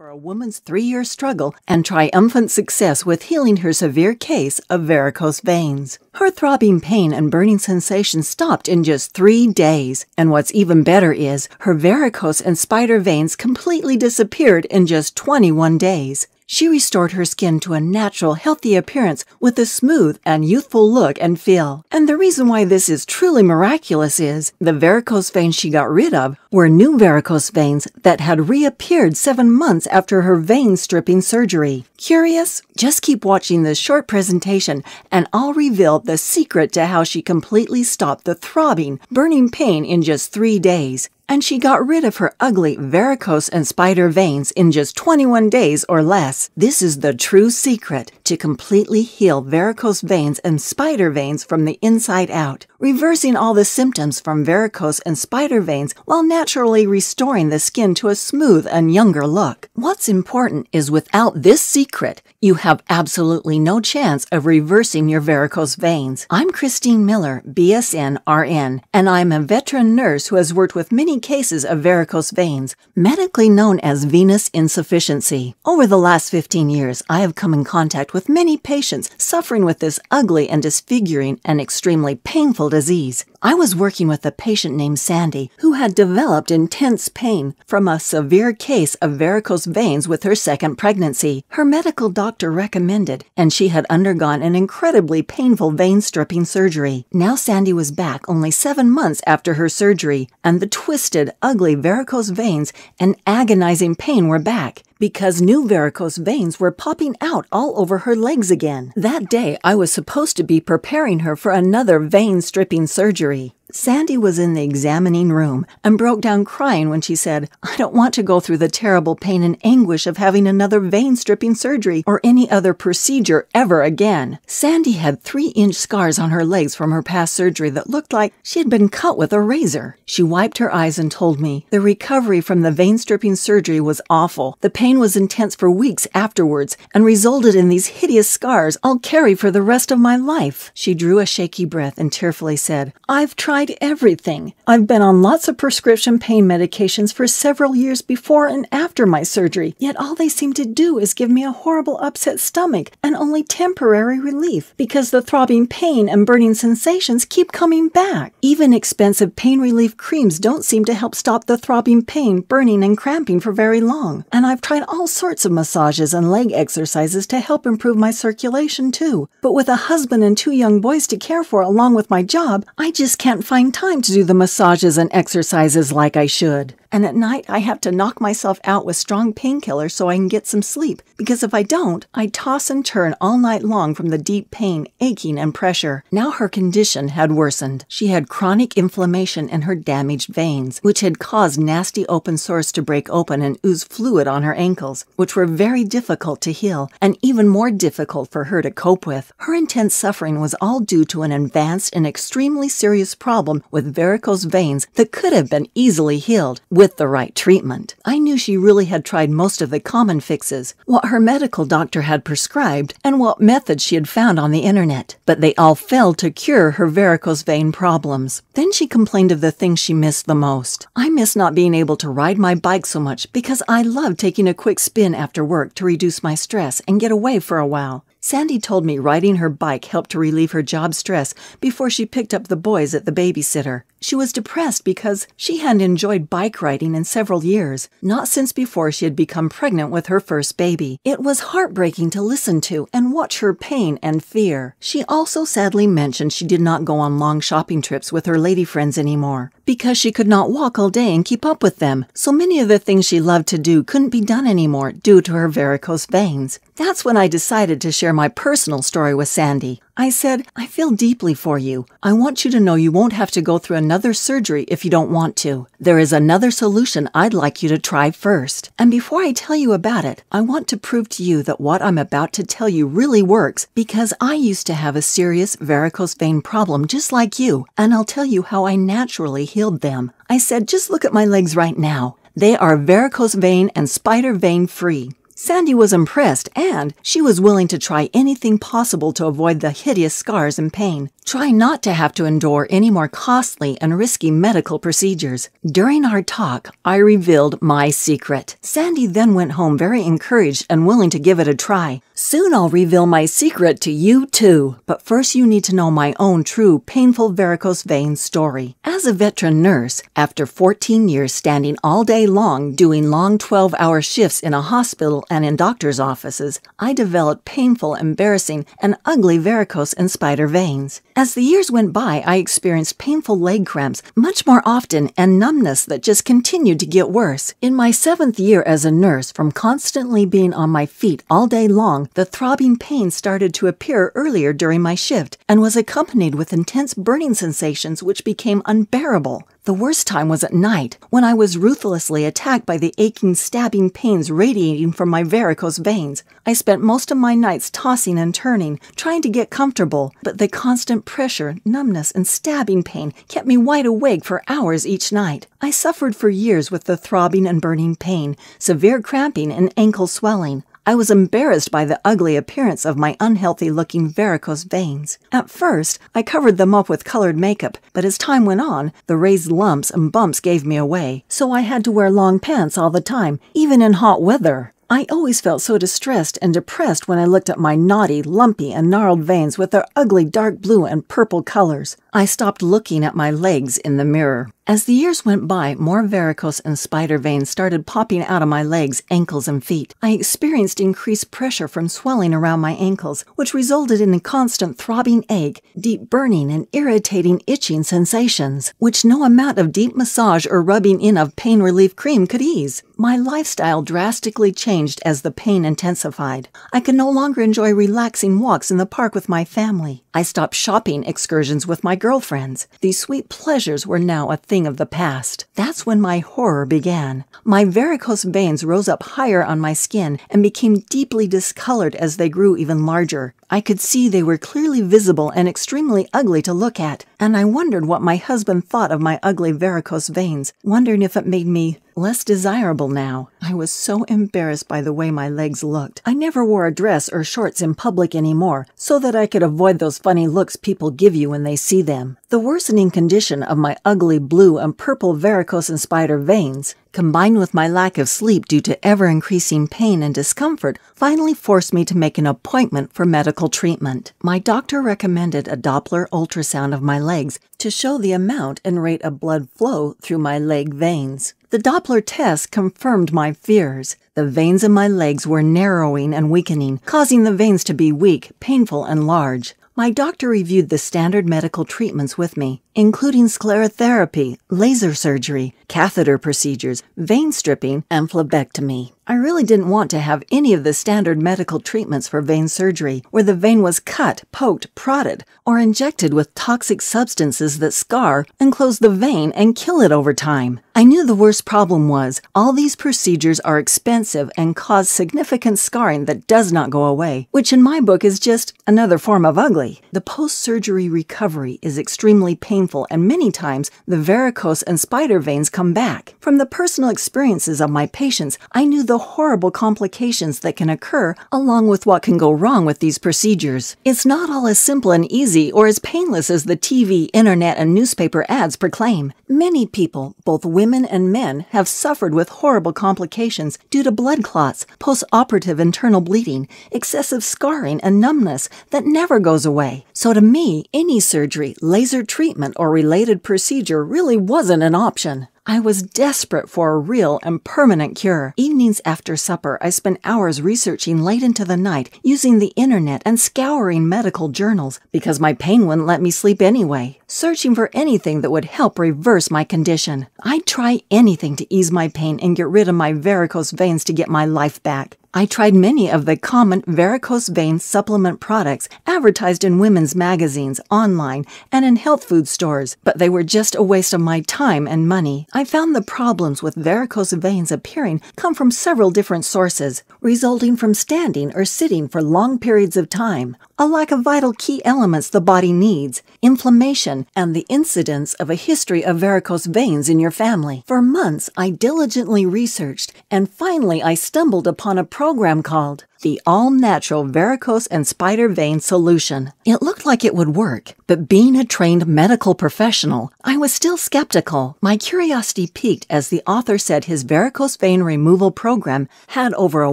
for a woman's three year struggle and triumphant success with healing her severe case of varicose veins. Her throbbing pain and burning sensation stopped in just three days. And what's even better is her varicose and spider veins completely disappeared in just 21 days. She restored her skin to a natural, healthy appearance with a smooth and youthful look and feel. And the reason why this is truly miraculous is the varicose veins she got rid of were new varicose veins that had reappeared seven months after her vein stripping surgery. Curious? Just keep watching this short presentation and I'll reveal the secret to how she completely stopped the throbbing, burning pain in just three days and she got rid of her ugly varicose and spider veins in just 21 days or less. This is the true secret to completely heal varicose veins and spider veins from the inside out, reversing all the symptoms from varicose and spider veins while naturally restoring the skin to a smooth and younger look. What's important is without this secret, you have absolutely no chance of reversing your varicose veins. I'm Christine Miller, BSN RN, and I'm a veteran nurse who has worked with many cases of varicose veins, medically known as venous insufficiency. Over the last 15 years, I have come in contact with many patients suffering with this ugly and disfiguring and extremely painful disease. I was working with a patient named Sandy who had developed intense pain from a severe case of varicose veins with her second pregnancy. Her medical doctor recommended, and she had undergone an incredibly painful vein stripping surgery. Now Sandy was back only seven months after her surgery, and the twisted, ugly varicose veins and agonizing pain were back because new varicose veins were popping out all over her legs again. That day, I was supposed to be preparing her for another vein stripping surgery. Sandy was in the examining room and broke down crying when she said, I don't want to go through the terrible pain and anguish of having another vein stripping surgery or any other procedure ever again. Sandy had three inch scars on her legs from her past surgery that looked like she had been cut with a razor. She wiped her eyes and told me the recovery from the vein stripping surgery was awful. The pain was intense for weeks afterwards and resulted in these hideous scars I'll carry for the rest of my life. She drew a shaky breath and tearfully said, I've tried tried everything. I've been on lots of prescription pain medications for several years before and after my surgery, yet all they seem to do is give me a horrible upset stomach and only temporary relief because the throbbing pain and burning sensations keep coming back. Even expensive pain relief creams don't seem to help stop the throbbing pain, burning, and cramping for very long. And I've tried all sorts of massages and leg exercises to help improve my circulation too. But with a husband and two young boys to care for along with my job, I just can't find time to do the massages and exercises like I should. And at night, I have to knock myself out with strong painkillers so I can get some sleep, because if I don't, I toss and turn all night long from the deep pain, aching, and pressure. Now her condition had worsened. She had chronic inflammation in her damaged veins, which had caused nasty open sores to break open and ooze fluid on her ankles, which were very difficult to heal and even more difficult for her to cope with. Her intense suffering was all due to an advanced and extremely serious problem with varicose veins that could have been easily healed with the right treatment. I knew she really had tried most of the common fixes, what her medical doctor had prescribed, and what methods she had found on the internet, but they all failed to cure her varicose vein problems. Then she complained of the things she missed the most. I miss not being able to ride my bike so much because I love taking a quick spin after work to reduce my stress and get away for a while. Sandy told me riding her bike helped to relieve her job stress before she picked up the boys at the babysitter. She was depressed because she hadn't enjoyed bike riding in several years, not since before she had become pregnant with her first baby. It was heartbreaking to listen to and watch her pain and fear. She also sadly mentioned she did not go on long shopping trips with her lady friends anymore because she could not walk all day and keep up with them. So many of the things she loved to do couldn't be done anymore due to her varicose veins. That's when I decided to share my personal story with Sandy. I said, I feel deeply for you. I want you to know you won't have to go through another surgery if you don't want to. There is another solution I'd like you to try first. And before I tell you about it, I want to prove to you that what I'm about to tell you really works because I used to have a serious varicose vein problem just like you, and I'll tell you how I naturally healed them. I said, just look at my legs right now. They are varicose vein and spider vein free. Sandy was impressed and she was willing to try anything possible to avoid the hideous scars and pain. Try not to have to endure any more costly and risky medical procedures. During our talk, I revealed my secret. Sandy then went home very encouraged and willing to give it a try. Soon I'll reveal my secret to you too. But first, you need to know my own true painful varicose vein story. As a veteran nurse, after 14 years standing all day long doing long 12 hour shifts in a hospital and in doctor's offices, I developed painful, embarrassing, and ugly varicose and spider veins. As the years went by, I experienced painful leg cramps much more often and numbness that just continued to get worse. In my seventh year as a nurse, from constantly being on my feet all day long, the throbbing pain started to appear earlier during my shift and was accompanied with intense burning sensations which became unbearable. The worst time was at night, when I was ruthlessly attacked by the aching, stabbing pains radiating from my varicose veins. I spent most of my nights tossing and turning, trying to get comfortable, but the constant pressure, numbness, and stabbing pain kept me wide awake for hours each night. I suffered for years with the throbbing and burning pain, severe cramping, and ankle swelling. I was embarrassed by the ugly appearance of my unhealthy looking varicose veins. At first, I covered them up with colored makeup, but as time went on, the raised lumps and bumps gave me away, so I had to wear long pants all the time, even in hot weather. I always felt so distressed and depressed when I looked at my knotty, lumpy, and gnarled veins with their ugly dark blue and purple colors. I stopped looking at my legs in the mirror. As the years went by, more varicose and spider veins started popping out of my legs, ankles, and feet. I experienced increased pressure from swelling around my ankles, which resulted in a constant throbbing ache, deep burning, and irritating itching sensations, which no amount of deep massage or rubbing in of pain relief cream could ease. My lifestyle drastically changed as the pain intensified. I could no longer enjoy relaxing walks in the park with my family. I stopped shopping excursions with my girlfriends. These sweet pleasures were now a thing of the past. That's when my horror began. My varicose veins rose up higher on my skin and became deeply discolored as they grew even larger. I could see they were clearly visible and extremely ugly to look at, and I wondered what my husband thought of my ugly varicose veins, wondering if it made me less desirable now. I was so embarrassed by the way my legs looked. I never wore a dress or shorts in public anymore, so that I could avoid those funny looks people give you when they see them. The worsening condition of my ugly blue and purple varicose and spider veins, combined with my lack of sleep due to ever increasing pain and discomfort, finally forced me to make an appointment for medical treatment. My doctor recommended a Doppler ultrasound of my legs to show the amount and rate of blood flow through my leg veins. The Doppler test confirmed my fears. The veins in my legs were narrowing and weakening, causing the veins to be weak, painful, and large. My doctor reviewed the standard medical treatments with me, including sclerotherapy, laser surgery, catheter procedures, vein stripping, and phlebectomy. I really didn't want to have any of the standard medical treatments for vein surgery, where the vein was cut, poked, prodded, or injected with toxic substances that scar, enclose the vein, and kill it over time. I knew the worst problem was all these procedures are expensive and cause significant scarring that does not go away, which in my book is just another form of ugly. The post surgery recovery is extremely painful, and many times the varicose and spider veins come back. From the personal experiences of my patients, I knew the horrible complications that can occur along with what can go wrong with these procedures. It's not all as simple and easy or as painless as the TV, internet, and newspaper ads proclaim. Many people, both women and men, have suffered with horrible complications due to blood clots, post-operative internal bleeding, excessive scarring, and numbness that never goes away. So to me, any surgery, laser treatment, or related procedure really wasn't an option. I was desperate for a real and permanent cure. Evenings after supper, I spent hours researching late into the night, using the internet and scouring medical journals because my pain wouldn't let me sleep anyway, searching for anything that would help reverse my condition. I'd try anything to ease my pain and get rid of my varicose veins to get my life back. I tried many of the common varicose vein supplement products advertised in women's magazines, online, and in health food stores, but they were just a waste of my time and money. I found the problems with varicose veins appearing come from several different sources, resulting from standing or sitting for long periods of time, a lack of vital key elements the body needs, inflammation, and the incidence of a history of varicose veins in your family. For months, I diligently researched, and finally I stumbled upon a program called the All Natural Varicose and Spider Vein Solution. It looked like it would work, but being a trained medical professional, I was still skeptical. My curiosity piqued as the author said his varicose vein removal program had over a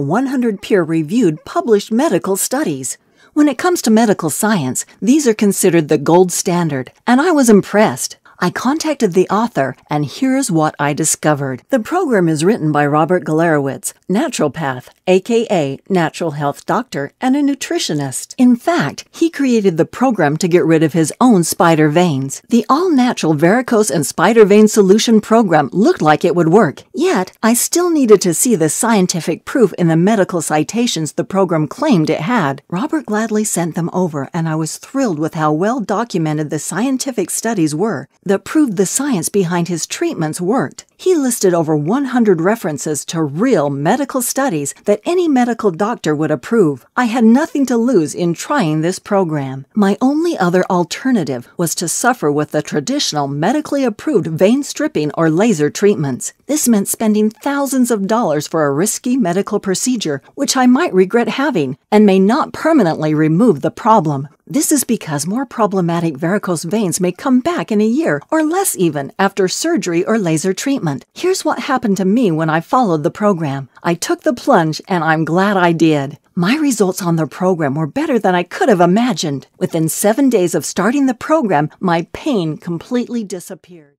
100 peer reviewed published medical studies. When it comes to medical science, these are considered the gold standard, and I was impressed. I contacted the author, and here's what I discovered. The program is written by Robert Galarowicz, naturopath, aka natural health doctor, and a nutritionist. In fact, he created the program to get rid of his own spider veins. The all natural varicose and spider vein solution program looked like it would work, yet, I still needed to see the scientific proof in the medical citations the program claimed it had. Robert gladly sent them over, and I was thrilled with how well documented the scientific studies were that proved the science behind his treatments worked. He listed over 100 references to real medical studies that any medical doctor would approve. I had nothing to lose in trying this program. My only other alternative was to suffer with the traditional medically approved vein stripping or laser treatments. This meant spending thousands of dollars for a risky medical procedure, which I might regret having, and may not permanently remove the problem. This is because more problematic varicose veins may come back in a year or less even after surgery or laser treatment. Here's what happened to me when I followed the program. I took the plunge and I'm glad I did. My results on the program were better than I could have imagined. Within seven days of starting the program, my pain completely disappeared.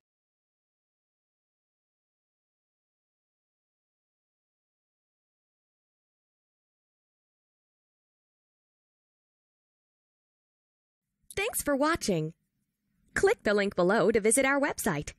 Thanks for watching. Click the link below to visit our website